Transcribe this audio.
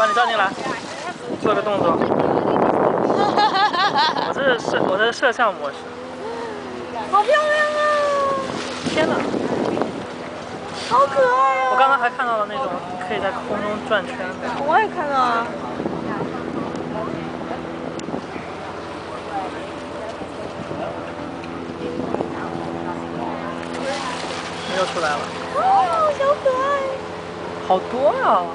把你照进来，做个动作。我这是摄，我这是摄像模式。好漂亮啊！天哪，好可爱啊！我刚刚还看到了那种可以在空中转圈的。我也看到了。又出来了，哦，小可爱，好多啊！